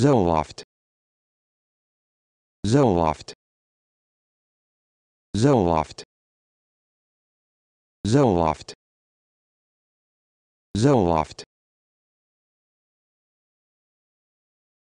Zoloft. Zoloft. Zoloft. Zoloft. Zoloft.